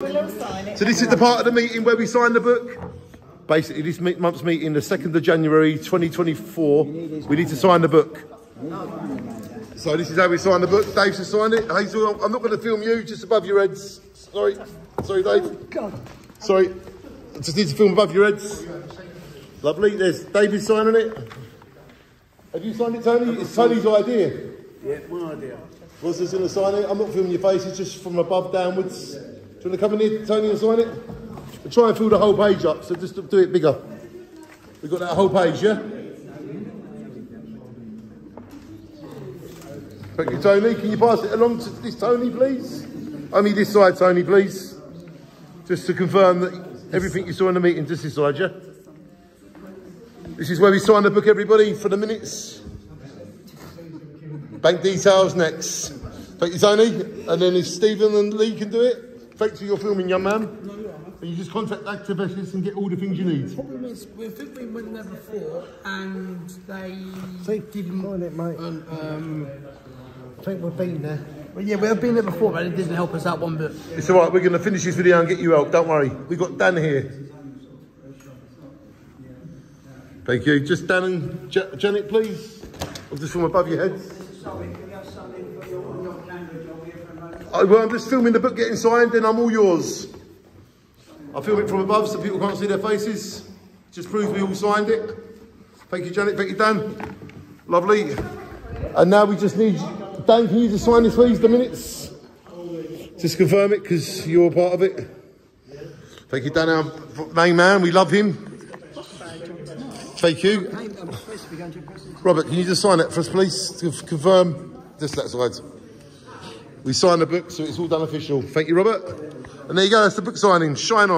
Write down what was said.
So this is the part of the meeting where we sign the book. Basically, this month's meeting, the 2nd of January 2024, we need to sign the book. So this is how we sign the book. Dave's just signed it. Hazel, I'm not going to film you, just above your heads. Sorry. Sorry, Dave. Sorry. I just need to film above your heads. Lovely. There's David signing it. Have you signed it, Tony? It's Tony's idea. Yeah, my idea. Was this going to sign it? I'm not filming your face, it's just from above downwards. Do you want to come in here, Tony, and sign it? We'll try and fill the whole page up, so just do it bigger. We've got that whole page, yeah? Thank you, Tony. Can you pass it along to this Tony, please? Only this side, Tony, please. Just to confirm that everything you saw in the meeting, just this side, yeah? This is where we sign the book, everybody, for the minutes. Bank details next. Thank you, Tony. And then if Stephen and Lee can do it, thanks for your filming, young man. No, you are. And you just contact activists and get all the things you need. The problem is, we think we went there before and they See, didn't. mind it, mate. Um, um, I think we've been there. well, yeah, we've been there before, but it didn't help us out one bit. It's all right. We're going to finish this video and get you out. Don't worry. We've got Dan here. Thank you. Just Dan and Ja- Janet, please. Or just from above your heads. I, well, I'm just filming the book getting signed, then I'm all yours. I'll film it from above so people can't see their faces. Just proves we all signed it. Thank you, Janet. Thank you, Dan. Lovely. And now we just need Dan. Can you just sign this, please? The minutes. Just confirm it because you're part of it. Thank you, Dan, our main man. We love him. Thank you. Robert, can you just sign it for us, please? To confirm. Just that side. We signed the book, so it's all done official. Thank you, Robert. And there you go. That's the book signing. Shine on.